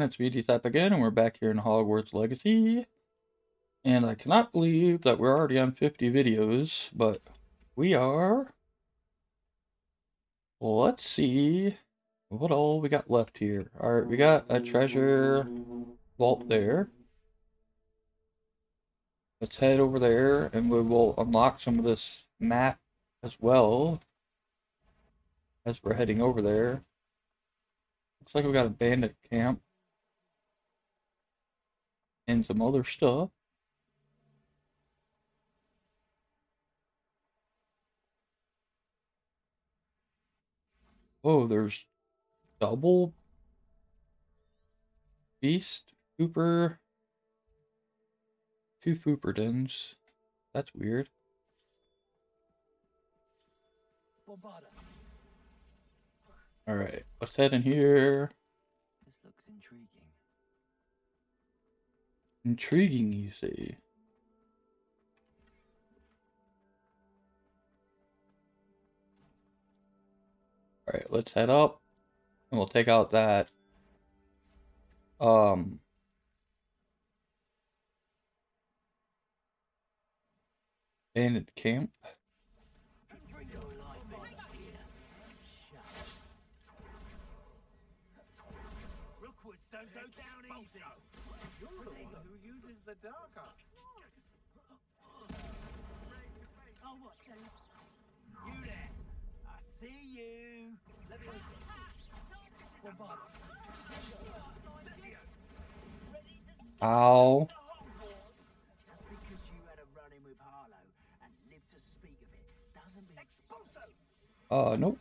everyone, it's VD again, and we're back here in Hogwarts Legacy. And I cannot believe that we're already on 50 videos, but we are. Let's see what all we got left here. Alright, we got a treasure vault there. Let's head over there, and we will unlock some of this map as well. As we're heading over there. Looks like we got a bandit camp. And some other stuff. Oh, there's double beast, Fwooper, two Fwooper dens. That's weird. Alright, let's head in here. Intriguing, you see. Alright, let's head up. And we'll take out that um bandit camp. Oh, what then? You there. I see you. Let me Ow. Just because you had a run-in with Harlow and lived to speak of it doesn't mean... Uh, nope.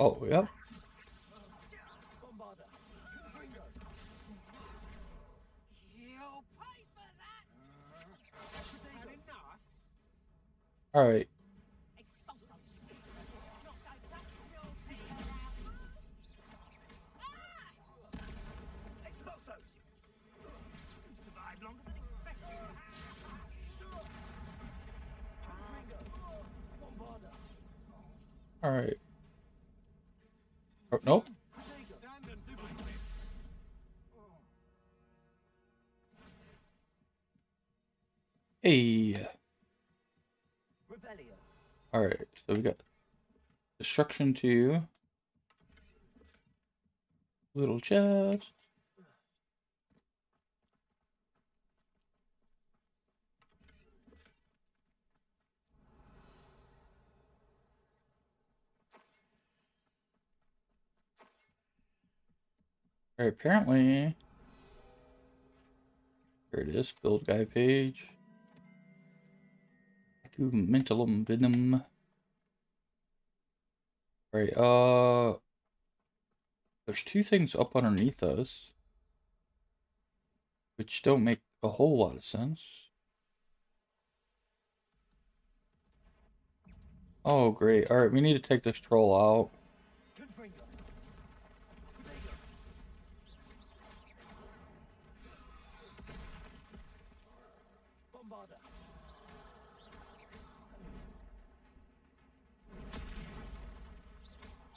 Oh, yep. Expected. Gringo! Bombarda! Alright. Oh, nope. Hey. Revelio. Alright, so we got destruction two. Little chest. Alright, apparently. Here it is, field guide page. Mentalum venom. Right, uh there's two things up underneath us. Which don't make a whole lot of sense. Oh great. Alright, we need to take this troll out.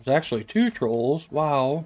There's actually two trolls. Wow.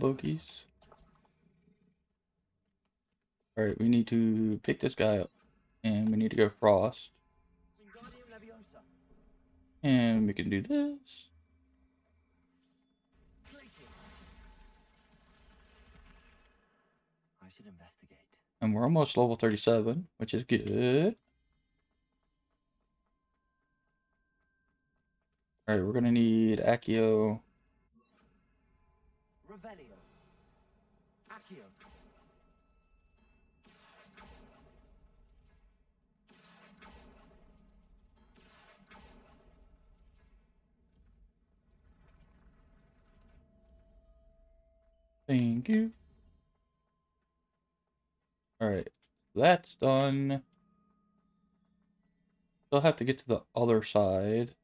Bogies. Alright, we need to pick this guy up. And we need to go frost. And we can do this. I should investigate. And we're almost level 37, which is good. Alright, we're gonna need Accio. Thank you. Alright, that's done. Still have to get to the other side.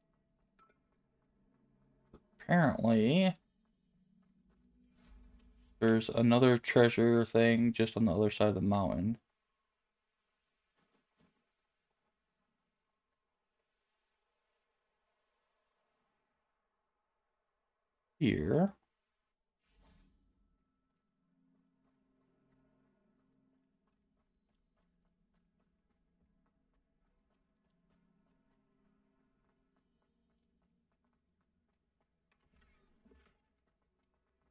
Apparently, there's another treasure thing just on the other side of the mountain. Here.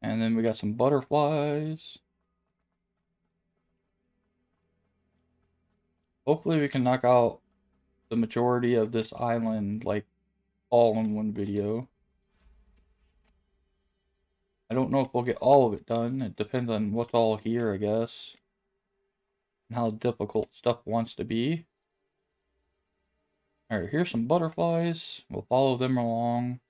And then we got some butterflies. Hopefully we can knock out the majority of this island, like, all in one video. I don't know if we'll get all of it done. It depends on what's all here, I guess. And how difficult stuff wants to be. Alright, here's some butterflies. We'll follow them along.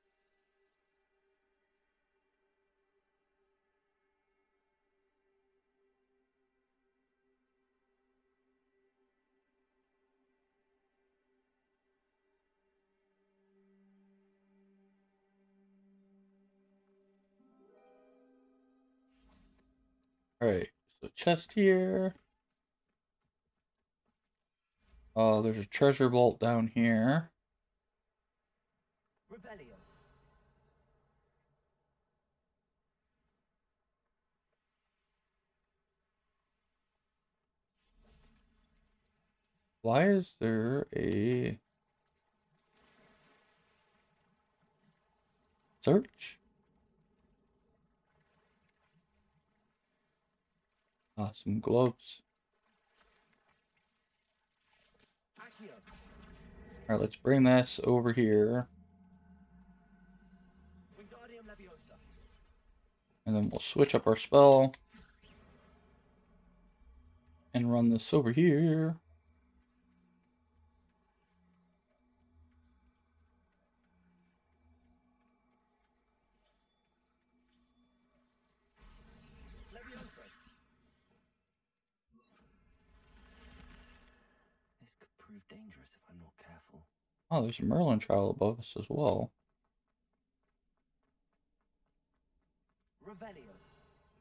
Alright, so chest here. Oh, there's a treasure vault down here. Revelio. Why is there a search? Ah, some gloves. Alright, let's bring this over here. And then we'll switch up our spell. And run this over here. Oh, there's a Merlin trial above us as well. Revelio.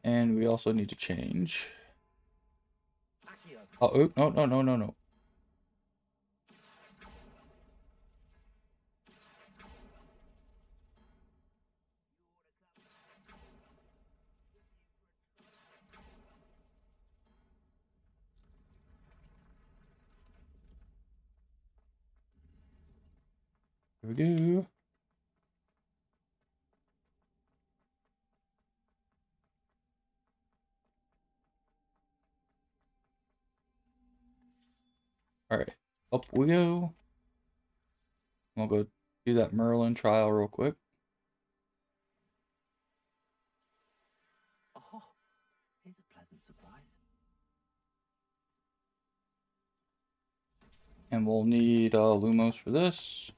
And we also need to change. Accio. Oh, oh no, no, no, no, no. We go. Alright, up we go. We'll go do that Merlin trial real quick. Oh, here's a pleasant surprise. And we'll need uh, Lumos for this.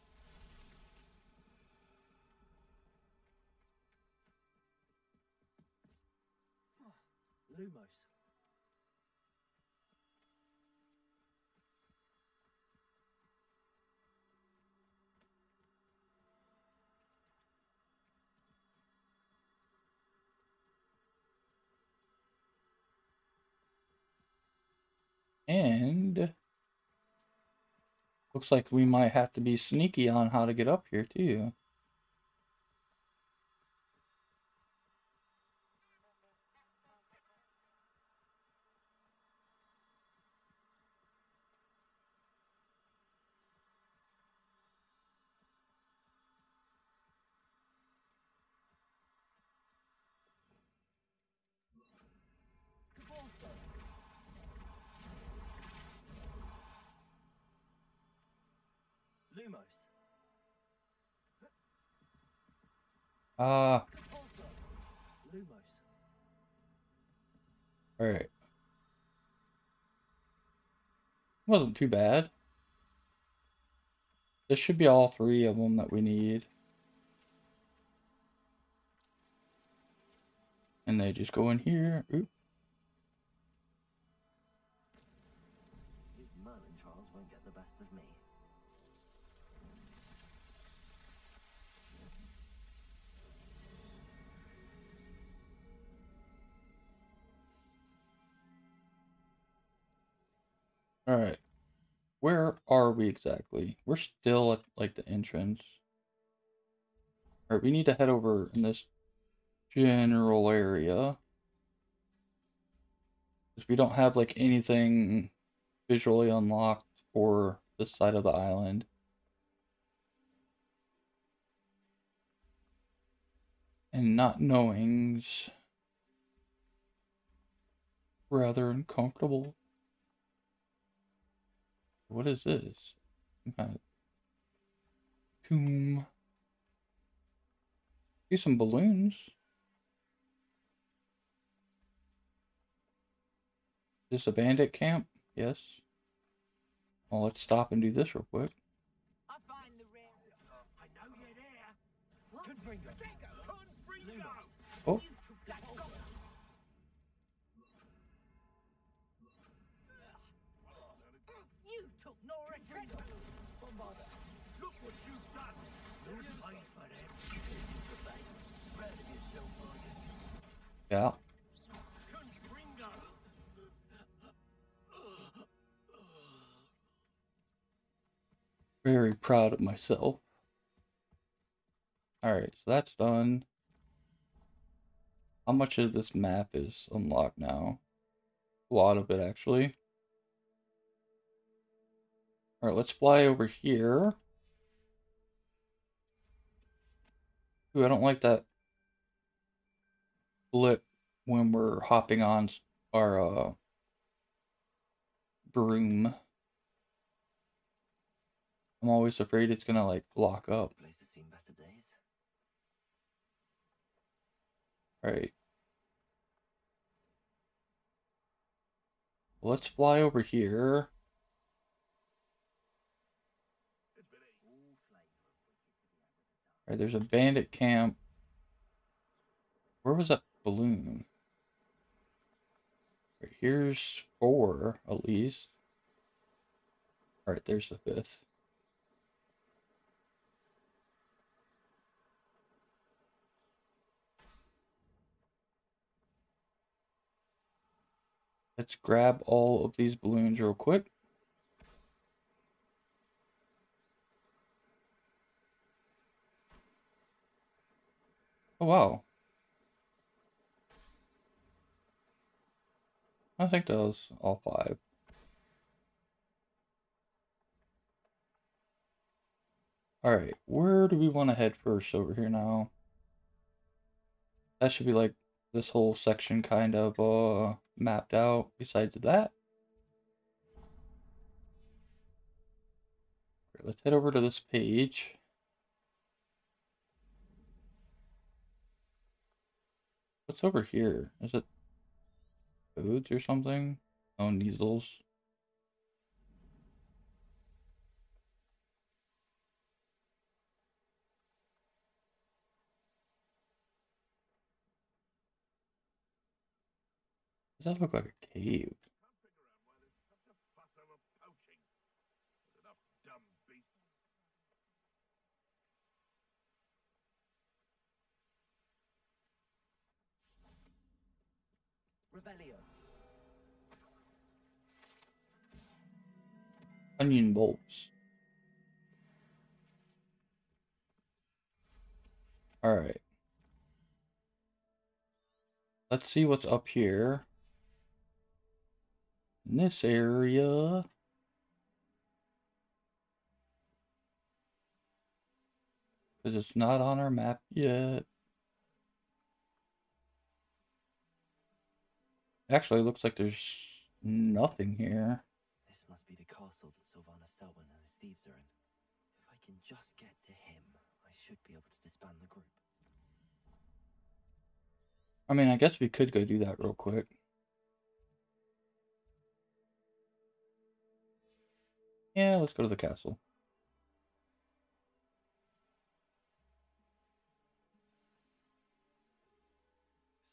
And looks like we might have to be sneaky on how to get up here too. Uh, Lumos. alright. Wasn't too bad. This should be all three of them that we need. And they just go in here. Oop. Alright. Where are we exactly? We're still at like the entrance. Alright, we need to head over in this general area. Because we don't have like anything visually unlocked for this side of the island. And not knowing's rather uncomfortable. What is this? Tomb. See some balloons. Is this a bandit camp? Yes. Well, let's stop and do this real quick. Yeah. Very proud of myself. Alright, so that's done. How much of this map is unlocked now? A lot of it, actually. Alright, let's fly over here. Ooh, I don't like that blip when we're hopping on our uh, broom. I'm always afraid it's gonna like lock up. Days. Alright. Let's fly over here. Alright, there's a bandit camp. Where was that balloon? Right, here's four, at least. Alright, there's the fifth. Let's grab all of these balloons real quick. Oh wow. I think that was all five. Alright, where do we want to head first over here now? That should be like this whole section kind of uh mapped out besides that. Alright, let's head over to this page. What's over here? Is it foods or something? Oh, measles. Does that look like a cave? Onion bulbs. Alright. Let's see what's up here. In this area. Because it's not on our map yet. Actually, it looks like there's nothing here. This must be the castle that Silvanus Selwyn and his thieves are in. If I can just get to him, I should be able to disband the group. I mean, I guess we could go do that real quick. Yeah, let's go to the castle.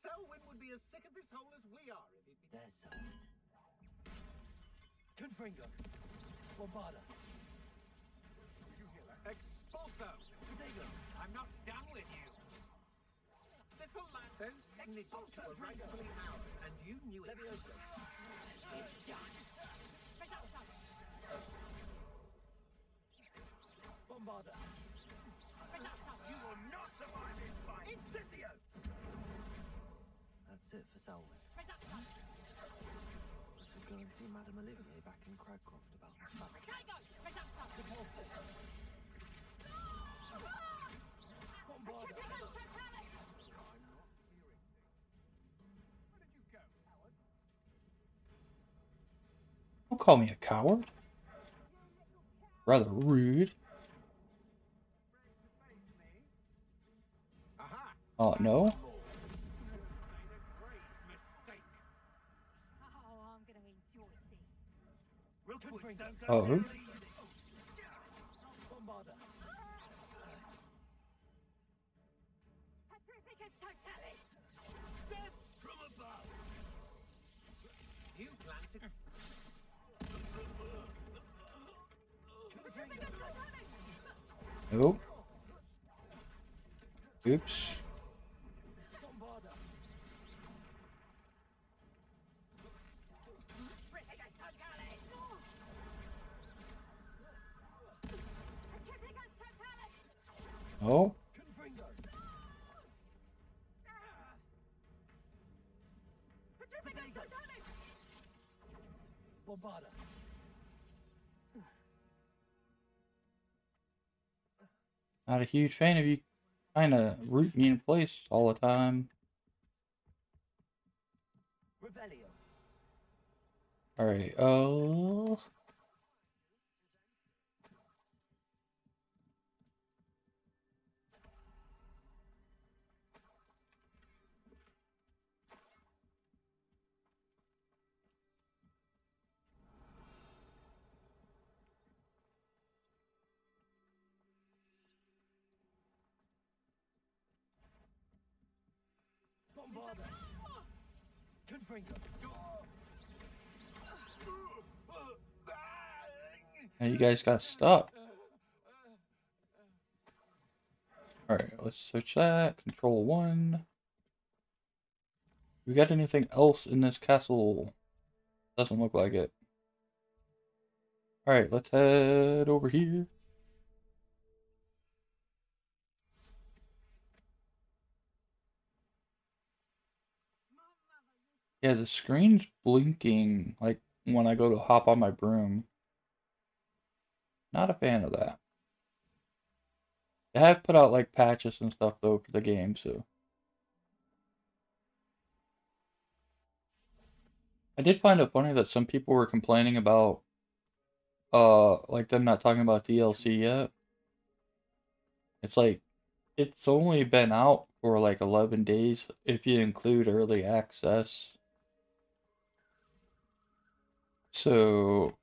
Selwyn would be as sick of this hole as we are if he'd be There's Selwyn. Confringo. Bombarda. you hear that? Expulso! Protego. I'm not done with you. Those snitches Expulso, were rightfully ours, and you knew it. Levioso. Bombarda. You will not survive this fight! Incendio. That's it for Selwyn. Go and see Madame Olivier back in Cragcroft about the fact. Repulsive. Bombarda. Don't call me a coward. Rather rude. Oh, no? Made a grave mistake. Oh, I'm gonna enjoy this. Rookwood, don't go Oh. down easy. Bombarda. Petrificus totalis! Death from above! You plan to... Oh, Totalis! Nope. Oops. Oh, Confringo. Petrificus totalis! Bombarda. not a huge fan of you kind of root me in place all the time. Alright, oh. Uh, Now you guys got stuck. Alright, let's search that. Control one. We got anything else in this castle? Doesn't look like it. Alright, let's head over here. Yeah, the screen's blinking like when I go to hop on my broom. Not a fan of that. They have put out like patches and stuff though for the game, so. I did find it funny that some people were complaining about uh like them not talking about DLC yet. It's like it's only been out for like 11 days if you include early access. So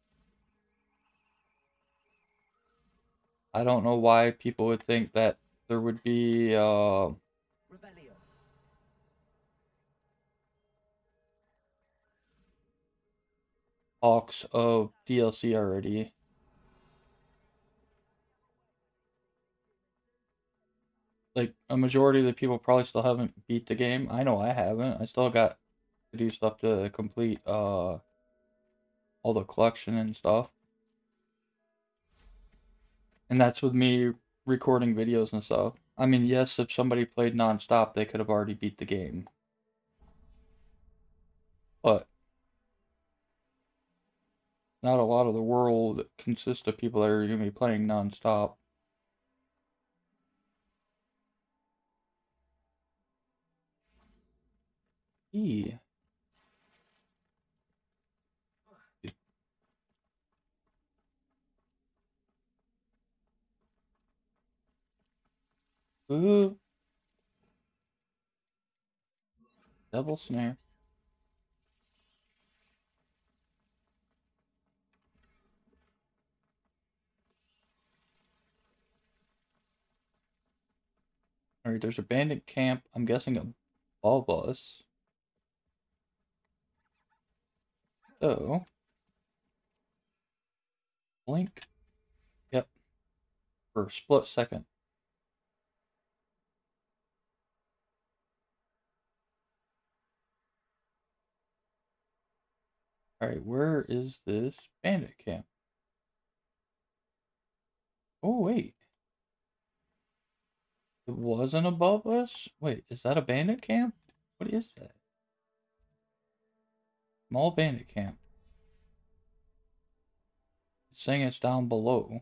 I don't know why people would think that there would be uh talks of DLC already. Like a majority of the people probably still haven't beat the game. I know I haven't. I still got to do stuff to complete uh all the collection and stuff. And that's with me recording videos and stuff. I mean, yes, if somebody played nonstop, they could have already beat the game. But not a lot of the world consists of people that are going to be playing nonstop. E. Ooh. Double snare. Alright, there's a bandit camp, I'm guessing above us. So, blink. Yep. For a split second. Alright, where is this bandit camp? Oh, wait. It wasn't above us? Wait, is that a bandit camp? What is that? Small bandit camp. It's saying it's down below.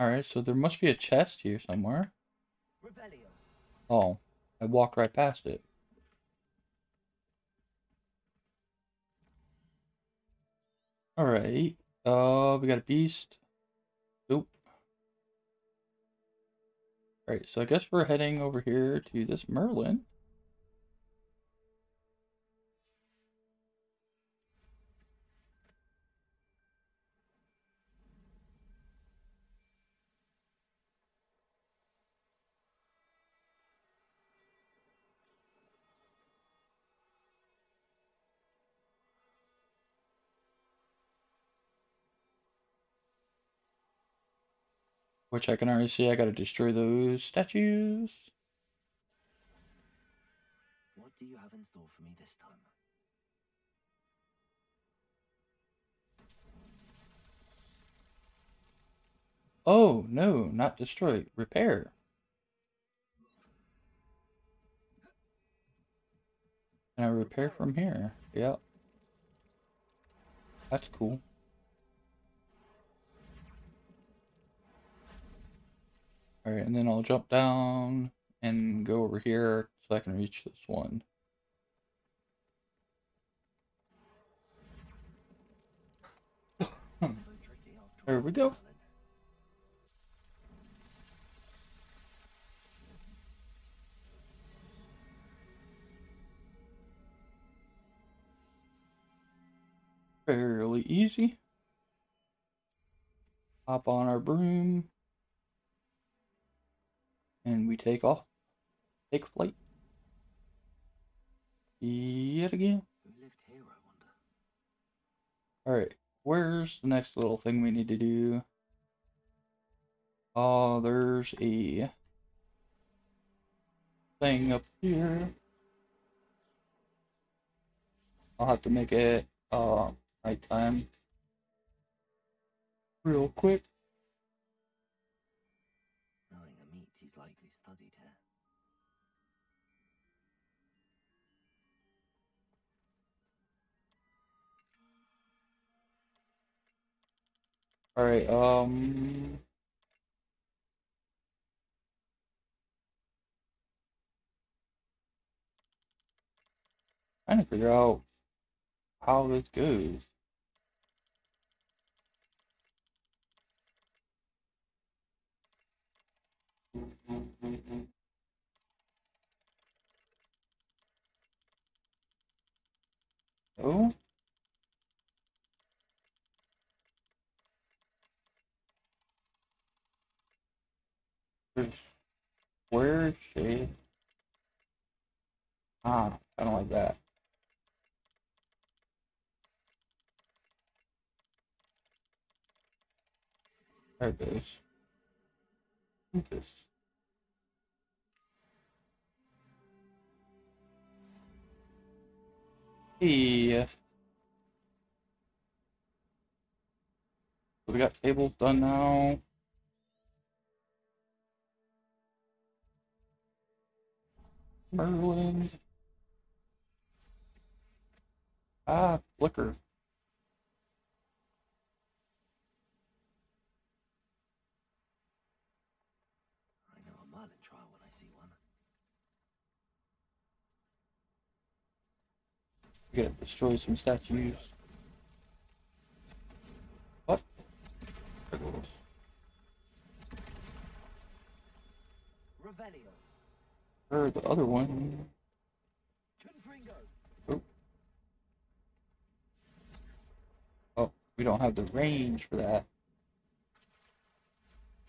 Alright, so there must be a chest here somewhere. Oh, I walked right past it. Alright. Uh, we got a beast. Nope. Alright, so I guess we're heading over here to this Merlin. Which I can already see I gotta destroy those statues. What do you have in store for me this time? Oh, no, not destroy. Repair. Can I repair from here? Yep. That's cool. Alright, and then I'll jump down and go over here so I can reach this one. After There we go. Fairly easy. Hop on our broom. And we take off. Take flight. Yet again. Here, Alright, where's the next little thing we need to do? Oh, there's a thing up here. I'll have to make it uh nighttime real quick. Alright, um trying to figure out how this goes. Oh. Where is she? Ah, kind of like that. There it goes. Who's this? Hey. So we got tables done now. Merlin. Ah, flicker. I know a Merlin trial when I see one. We gotta destroy some statues. What? Or the other one. Confringo. Oh, we don't have the range for that.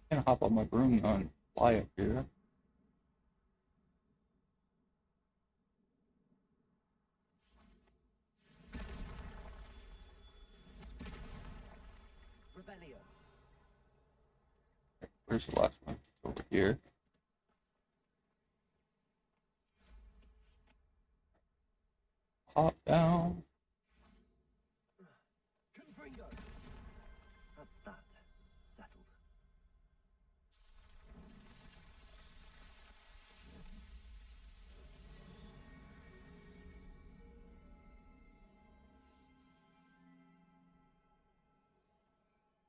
I'm gonna hop on my broom and fly up here. Where's the last one? It's over here. Hop down. Confringo. That's that. Settled.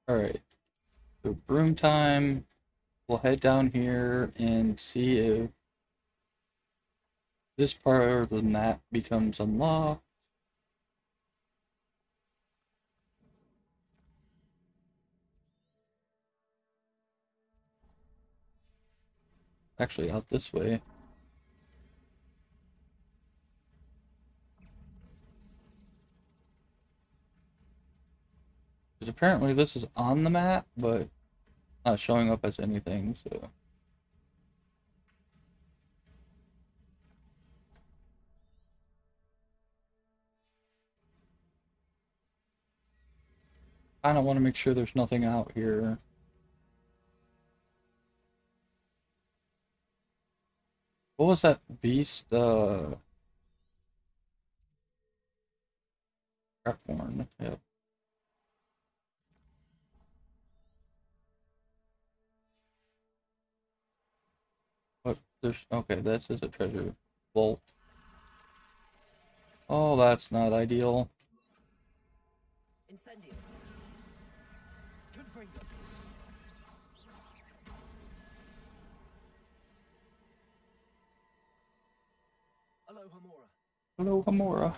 Alright. So broom time. We'll head down here and see if this part of the map becomes unlocked. Actually, out this way. Because apparently this is on the map, but not showing up as anything, so. Kinda wanna make sure there's nothing out here. What was that beast, uh... Yep. What, there's, okay, this is a treasure vault. Oh, that's not ideal. Hello, Hamora.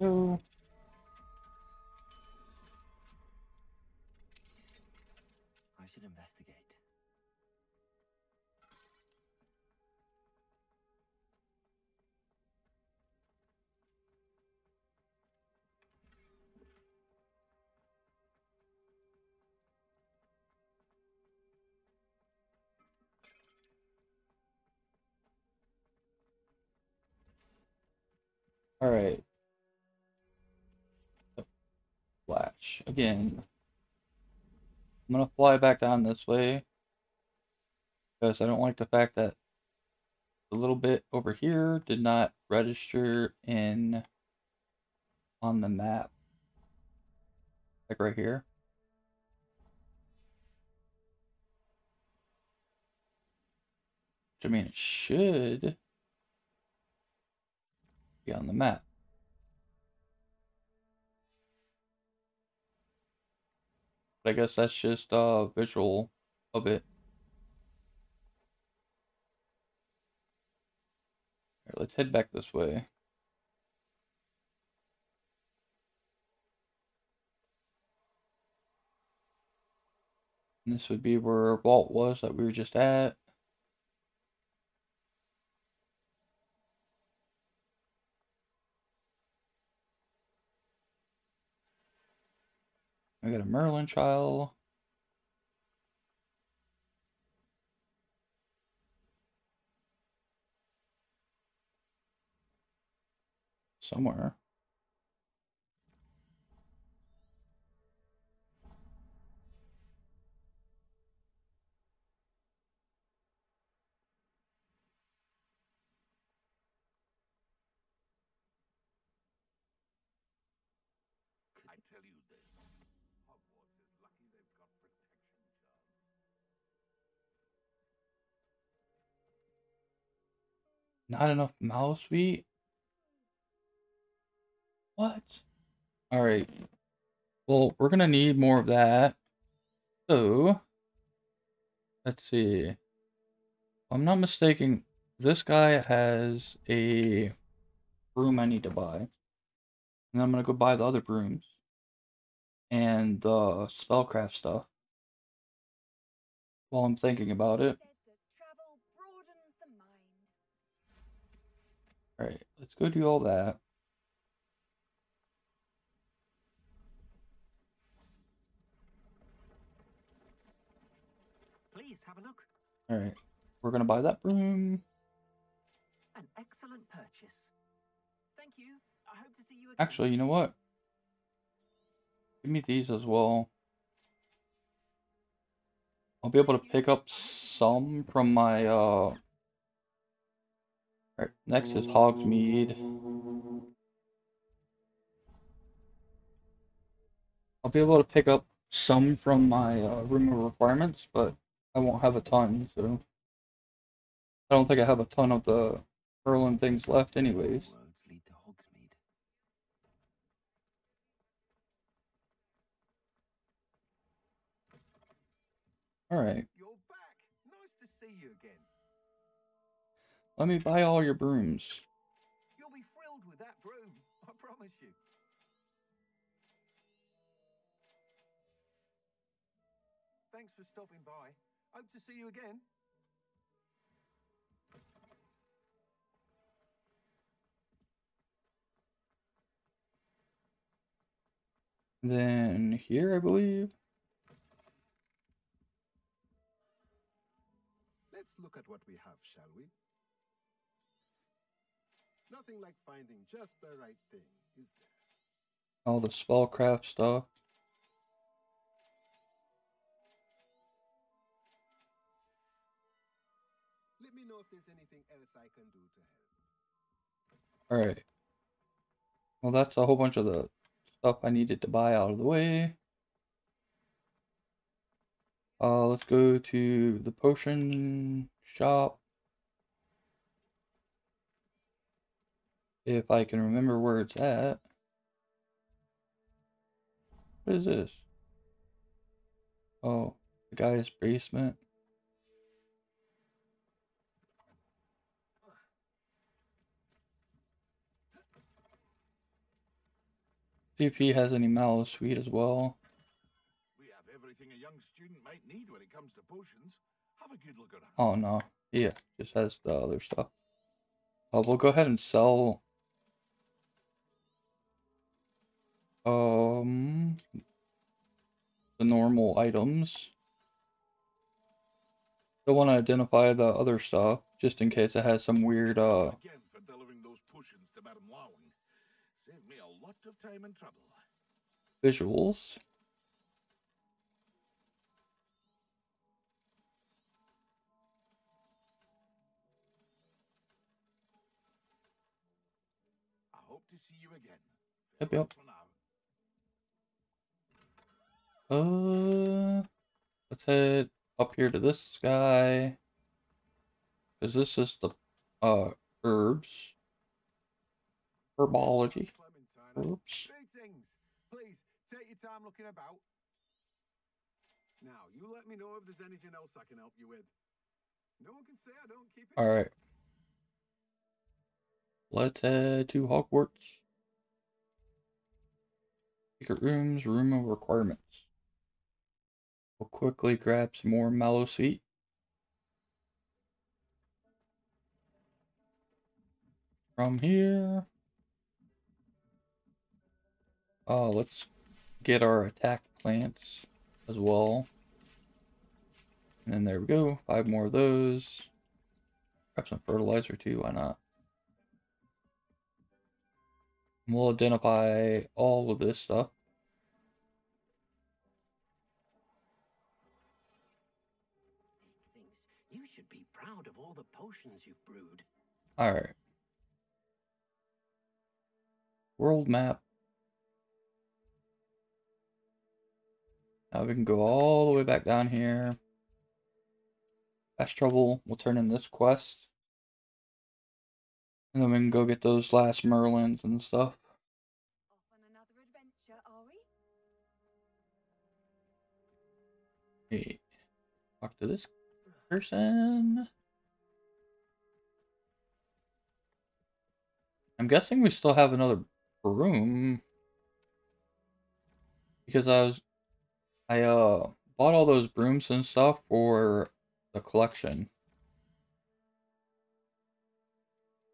Hello. I should investigate. Alright. Flash. Again. I'm gonna fly back down this way. Because I don't like the fact that the little bit over here did not register in on the map. Like right here. Which I mean it should be on the map. But I guess that's just a visual of it. Alright, let's head back this way. And this would be where our Vault was that we were just at. I got a Merlin trial. Somewhere. I tell you this. Not enough Mallowsweet? What? Alright. Well, we're gonna need more of that. So, let's see. I'm not mistaken, this guy has a broom I need to buy. And then I'm gonna go buy the other brooms. And the spellcraft stuff. While I'm thinking about it. Alright, let's go do all that. Please have a look. Alright. We're gonna buy that broom. An excellent purchase. Thank you. I hope to see you again. Actually, you know what? Give me these as well. I'll be able to pick up some from my, uh... Alright, next is Hogsmeade. I'll be able to pick up some from my uh, room of requirements, but I won't have a ton, so... I don't think I have a ton of the Merlin things left anyways. Alright, let me buy all your brooms. You'll be thrilled with that broom. I promise you. Thanks for stopping by. Hope to see you again. Then here, I believe. Let's look at what we have, shall we? Nothing like finding just the right thing, is there? All the spellcraft stuff. Let me know if there's anything else I can do to help. Alright. Well, that's a whole bunch of the stuff I needed to buy out of the way. Uh, let's go to the potion shop. If I can remember where it's at. What is this? Oh, the guy's basement. See if he has any Mallowsweet as well. We have everything a young student might need when it comes to potions. Have a good look around. Oh no, yeah, just has the other stuff. Uh, we'll go ahead and sell. Um, the normal items. Don't want to identify the other stuff just in case it has some weird uh Again for delivering those potions to Madame. Saved me a lot of time and trouble. visuals. I hope to see you again. Yep, yep. Uh, let's head up here to this guy. Cause this is the uh herbs. Herbology. Oops. Greetings. Please take your time looking about. Now, you let me know if there's anything else I can help you with. No one can say I don't keep it. All right. Let's head to Hogwarts. Secret rooms, room of requirements. Quickly grab some more Mallowsweet. From here. Oh, let's get our attack plants as well. And then there we go. Five more of those. Grab some fertilizer too, why not? And we'll identify all of this stuff. Potions you've brewed. Alright. World map. Now we can go all the way back down here. Fast travel. We'll turn in this quest. And then we can go get those last Merlins and stuff. Off on another adventure, are we? Hey, talk to this person. I'm guessing we still have another broom. Because I was I uh bought all those brooms and stuff for the collection.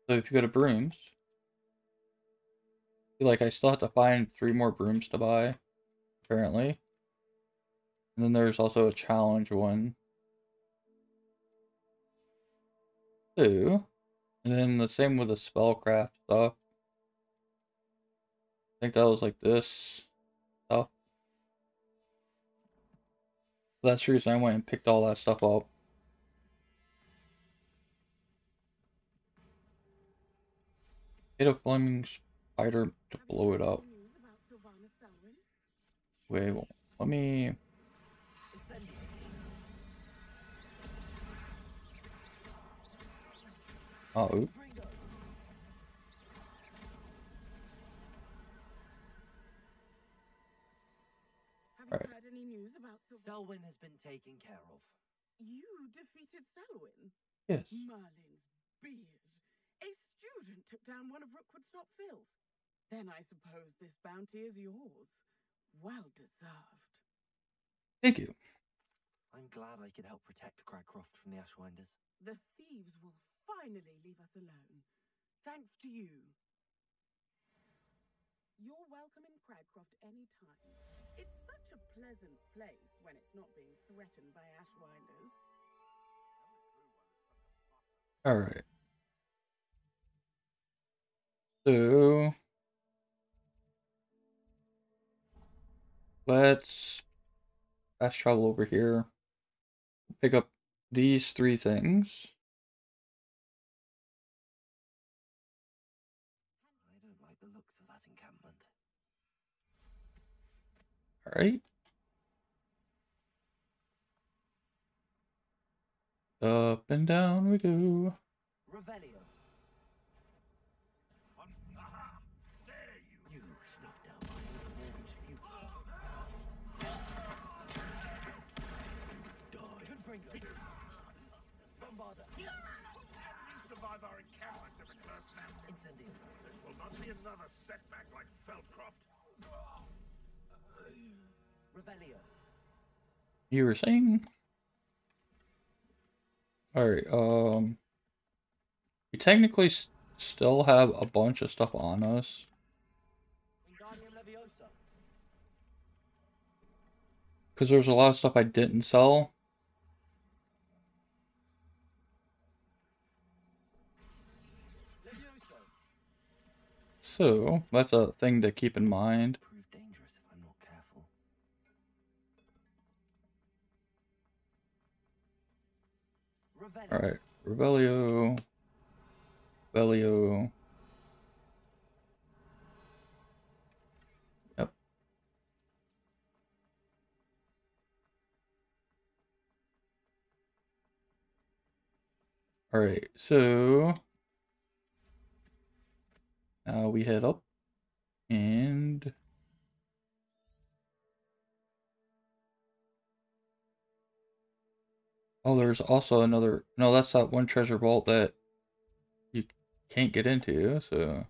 So if you go to brooms, like I still have to find three more brooms to buy, apparently. And then there's also a challenge one. Two. And then the same with the spellcraft stuff. I think that was like this stuff. That's the reason I went and picked all that stuff up. Hit a flaming spider to blow it up. Wait, let me. Oh, oop. Have Right. heard any news about Silvanus? Selwyn has been taken care of. You defeated Selwyn? Yes. Merlin's beard. A student took down one of Rookwood's top filth. Then I suppose this bounty is yours. Well deserved. Thank you. I'm glad I could help protect Cragcroft from the Ashwinders. The thieves will finally leave us alone. Thanks to you. You're welcome in Cragcroft any time. It's such a pleasant place when it's not being threatened by Ashwinders. Alright. So. Let's fast travel over here. Pick up these three things. I don't like the looks of that encampment. Alright. Up and down we go. Revelio. Aha! There you You snuffed out my mortgage future. Die. Confringo. Bombarda. We survive our encampment of a cursed mountain. Incendio. This will not be another setback like Feldcroft. You were saying? Alright, um. We technically still have a bunch of stuff on us. Because there's a lot of stuff I didn't sell. So, that's a thing to keep in mind. Alright, Revelio. Revelio. Yep. Alright, so. Now we head up. And. Oh, there's also another. No, that's that one treasure vault that you can't get into. So,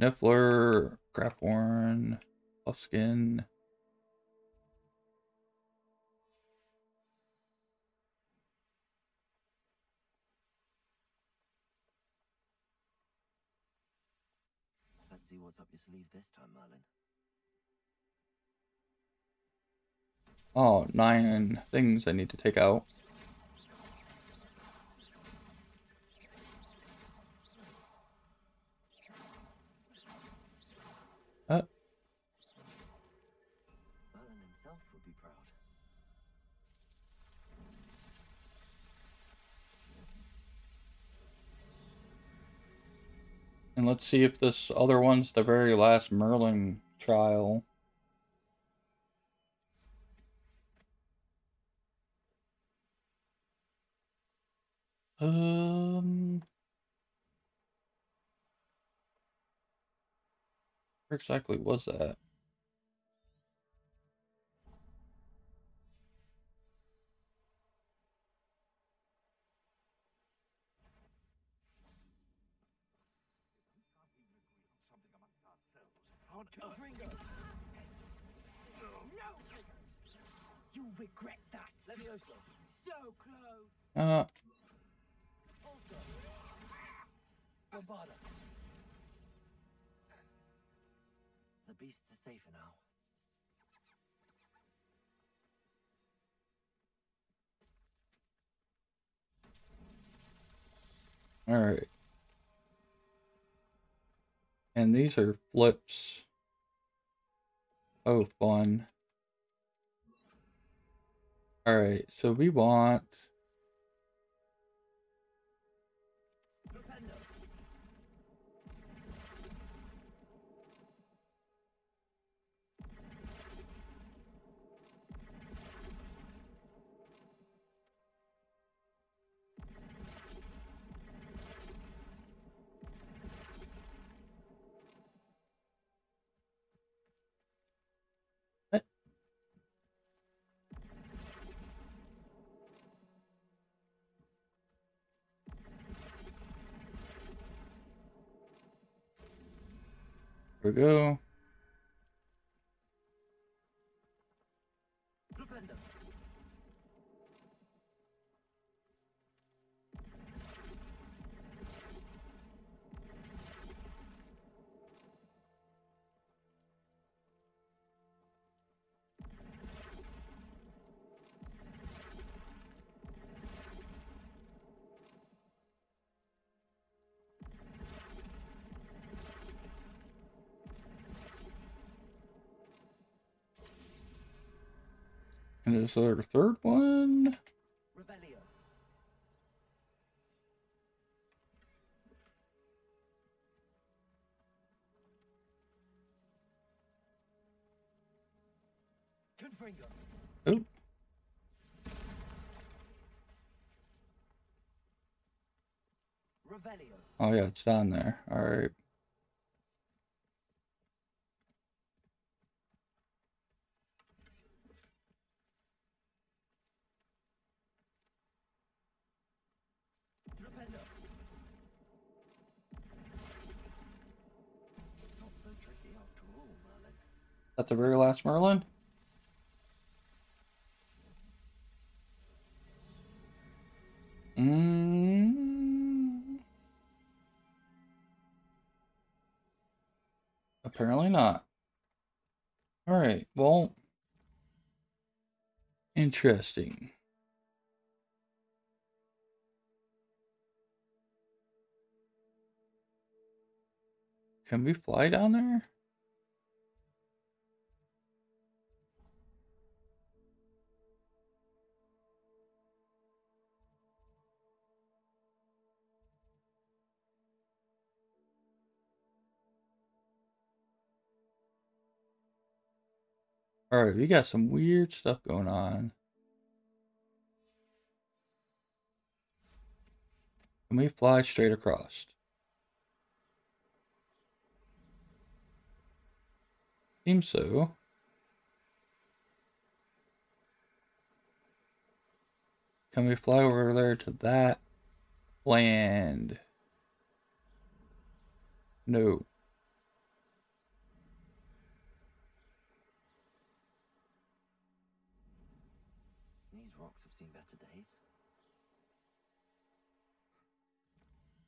Niffler, Graphorn, Puffskin. Let's see what's up your sleeve this time, Merlin. Oh, nine things I need to take out. Uh, Merlin himself would be proud. and let's see if this other one's the very last Merlin trial. Um, where exactly was that? on Bombarda. The beasts are safer now. alright. And these are flips. Oh, fun. Alright, so we want we go. Is a third one? Revelio. Oh, oh yeah, it's down there. Alright. Flipendo. At the very last Merlin? Mm. Apparently not. Alright, well. Interesting. Can we fly down there? Alright, we got some weird stuff going on. Can we fly straight across? Seems so. Can we fly over there to that land? No. These rocks have seen better days.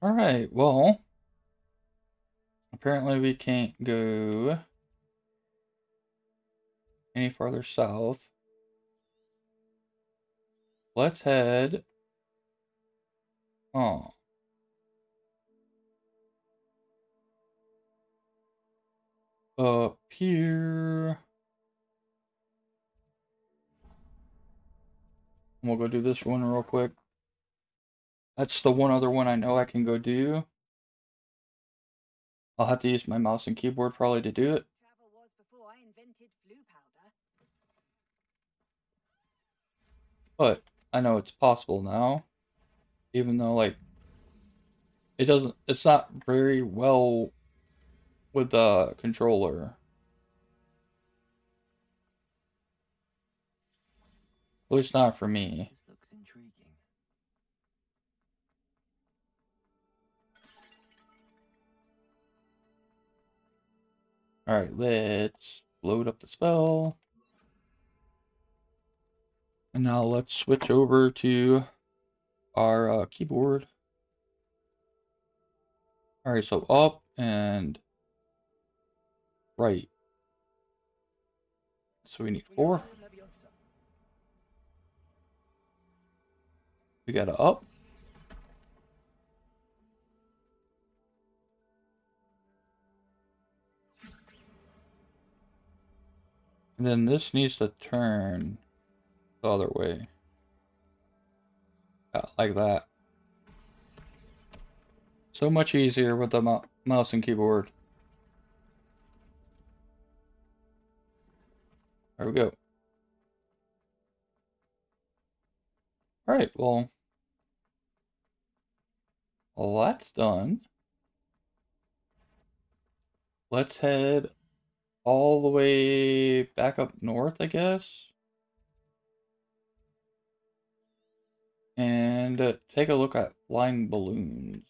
Alright, well. Apparently we can't go any farther south. Let's head. Oh. Up here. We'll go do this one real quick. That's the one other one I know I can go do. I'll have to use my mouse and keyboard probably to do it. Travel was before I invented Floo powder. But I know it's possible now. Even though like it doesn't it's not very well with the controller. At least not for me. Alright, let's load up the spell. And now let's switch over to our uh, keyboard. Alright, so up and right. So we need four. We got a up. And then this needs to turn the other way. Yeah, like that. So much easier with the mouse and keyboard. There we go. Alright, well. Well, that's done. Let's head all the way back up north, I guess. And uh, take a look at flying balloons.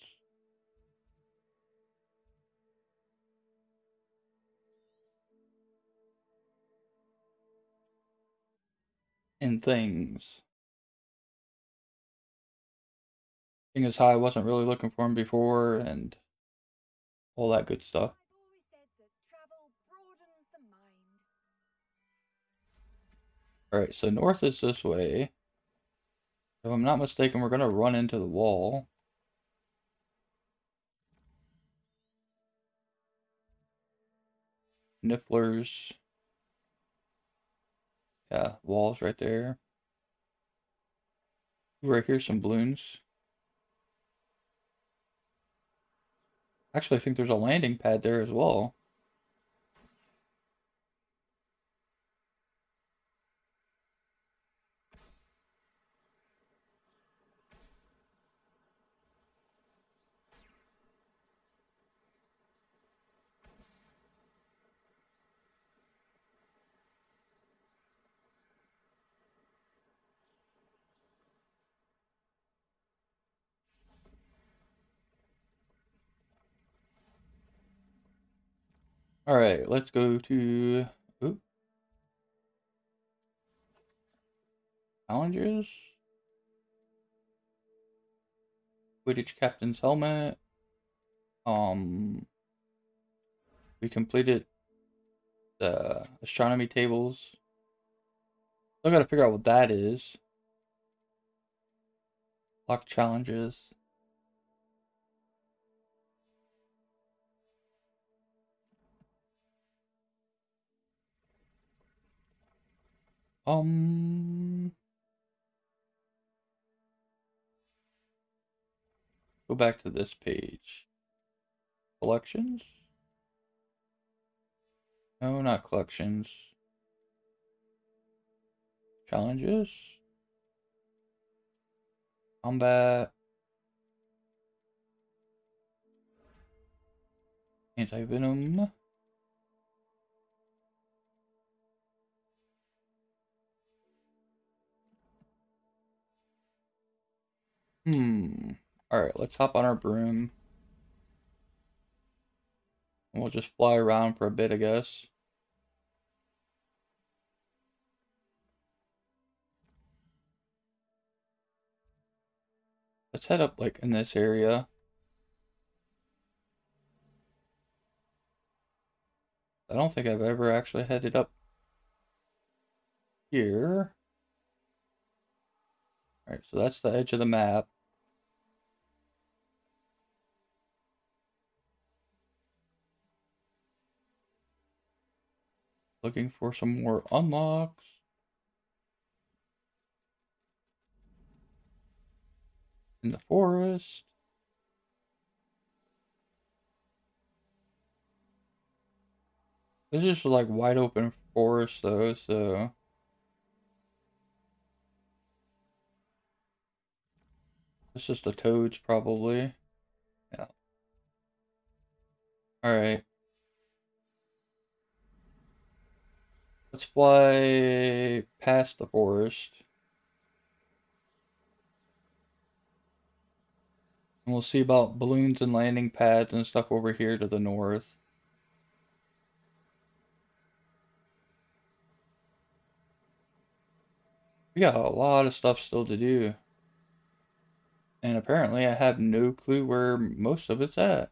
And things. Thing is how I wasn't really looking for him before and all that good stuff. Alright, so north is this way. If I'm not mistaken, we're going to run into the wall. Nifflers. Yeah, walls right there. Right here, some balloons. Actually, I think there's a landing pad there as well. All right, let's go to ooh. challenges. Quidditch captain's helmet. Um, we completed the astronomy tables. Still got to figure out what that is. Lock challenges. Um. Go back to this page. Collections? No, not collections. Challenges? Combat. Anti-venom. Hmm. Alright, let's hop on our broom. And we'll just fly around for a bit, I guess. Let's head up, like, in this area. I don't think I've ever actually headed up here. Alright, so that's the edge of the map. Looking for some more unlocks. In the forest. This is like wide open forest though, so. This is the toads probably. Yeah. Alright. Let's fly past the forest. And we'll see about balloons and landing pads and stuff over here to the north. We got a lot of stuff still to do. And apparently I have no clue where most of it's at.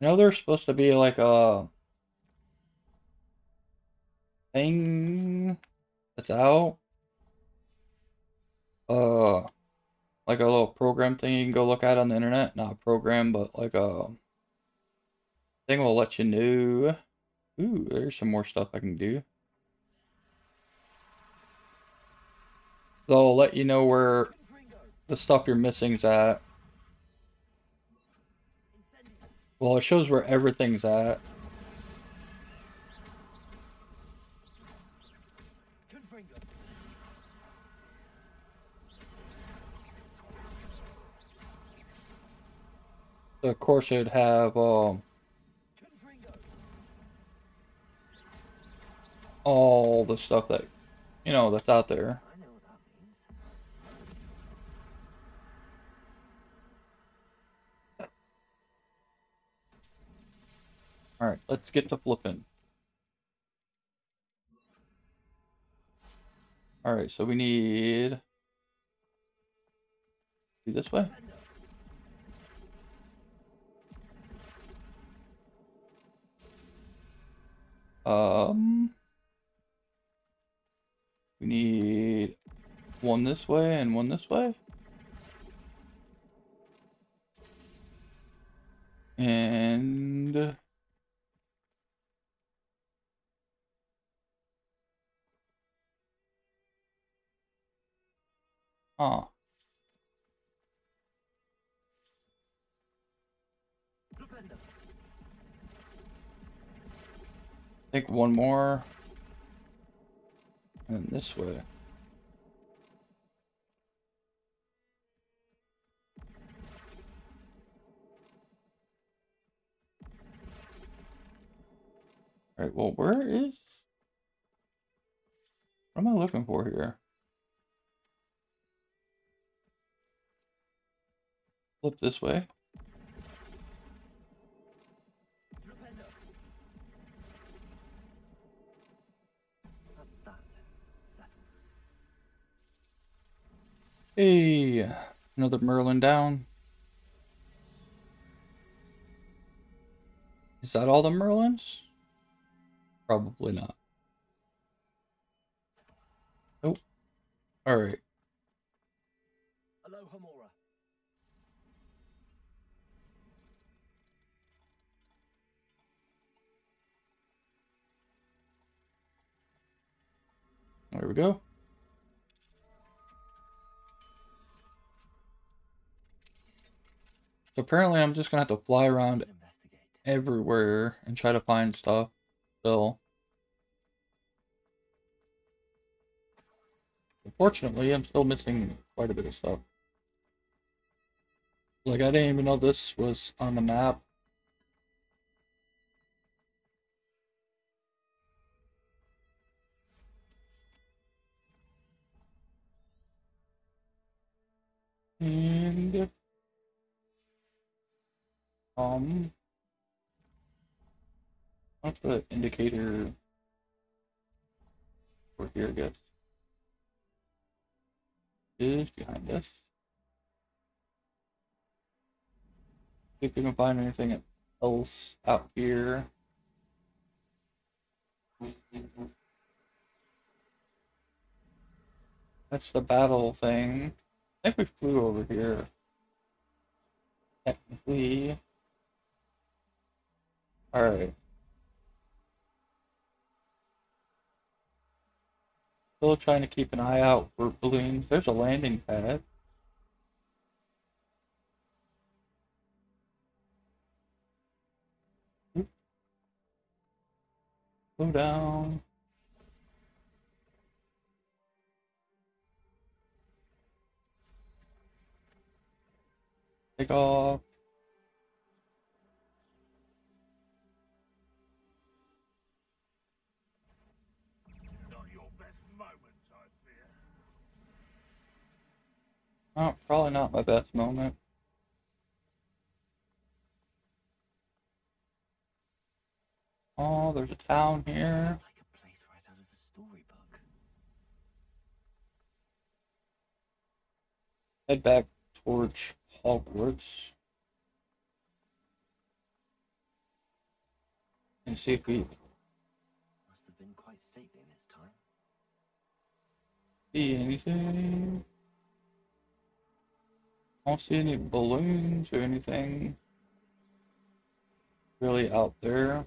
You know there's supposed to be like a thing that's out. Uh like a little program thing you can go look at on the internet. Not a program, but like a thing will let you know. Ooh, there's some more stuff I can do. They'll let you know where the stuff you're missing's at. Well, it shows where everything's at. So of course it'd have um all the stuff that you know that's out there. Alright, let's get to flipping. Alright, so we need be this way? Um we need one this way and one this way. And Huh. Take one more. And this way. Alright, well, where is... What am I looking for here? Flip this way. Hey, another Merlin down. Is that all the Merlins? Probably not. Nope. Alright. There we go. So apparently I'm just gonna have to fly around everywhere and try to find stuff still. Unfortunately, I'm still missing quite a bit of stuff. Like, I didn't even know this was on the map. And... Um... What's the indicator over here, I guess? Is behind us. See if we can find anything else out here. That's the battle thing. I think we flew over here. Technically. Alright. Still trying to keep an eye out for balloons. There's a landing pad. Slow down. Take off. Not your best moment, I fear. Oh, probably not my best moment. Oh, there's a town here. Like a place right out of a storybook. Head back towards Hogwarts. And see if we Must have been quite stately in time. see anything. I don't see any balloons or anything really out there.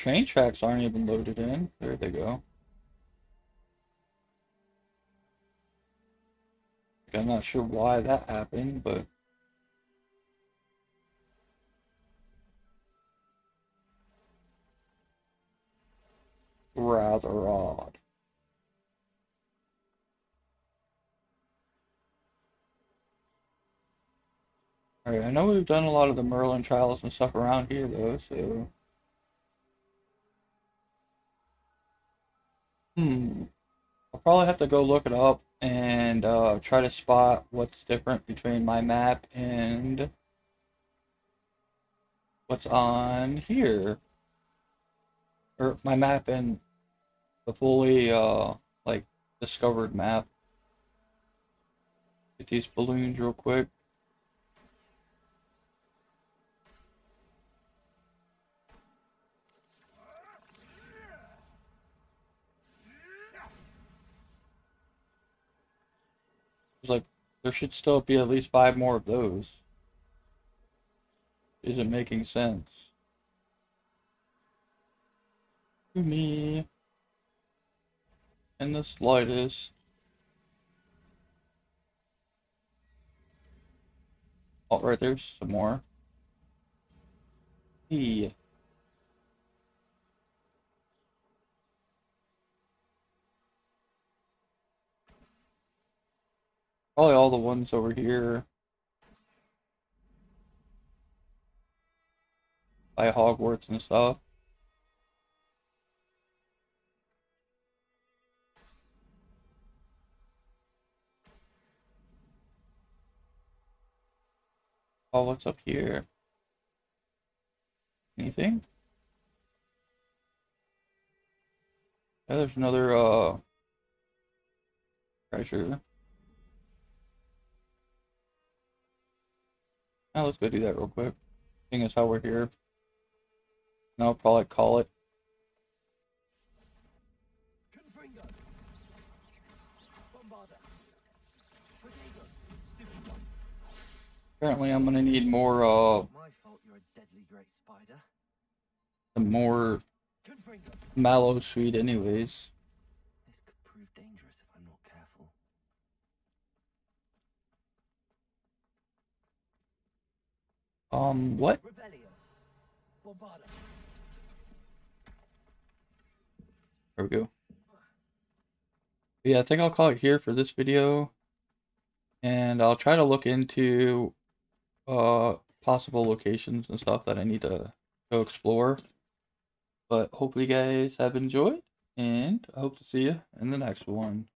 Train tracks aren't even loaded in. There they go. I'm not sure why that happened, but rather odd. Alright, I know we've done a lot of the Merlin trials and stuff around here though, so. Hmm. I'll probably have to go look it up and uh, try to spot what's different between my map and what's on here. Or my map and the fully uh like discovered map. Get these balloons real quick. Like there should still be at least five more of those. Is it making sense. To me. In the slightest. Oh, right there's some more. E. Probably all the ones over here. By Hogwarts and stuff. Oh, what's up here? Anything? Yeah, there's another, uh, treasure. Now let's go do that real quick. Seeing as how we're here. And I'll probably call it. Confringo. Bombarda. Protego. Stiffy one. Apparently I'm gonna need more, uh, My fault you're a deadly great spider. some more Mallowsweet anyways. This could prove dangerous if I'm not careful. Um, what? There we go. Yeah, I think I'll call it here for this video. And I'll try to look into uh possible locations and stuff that I need to go explore. But hopefully you guys have enjoyed and I hope to see you in the next one.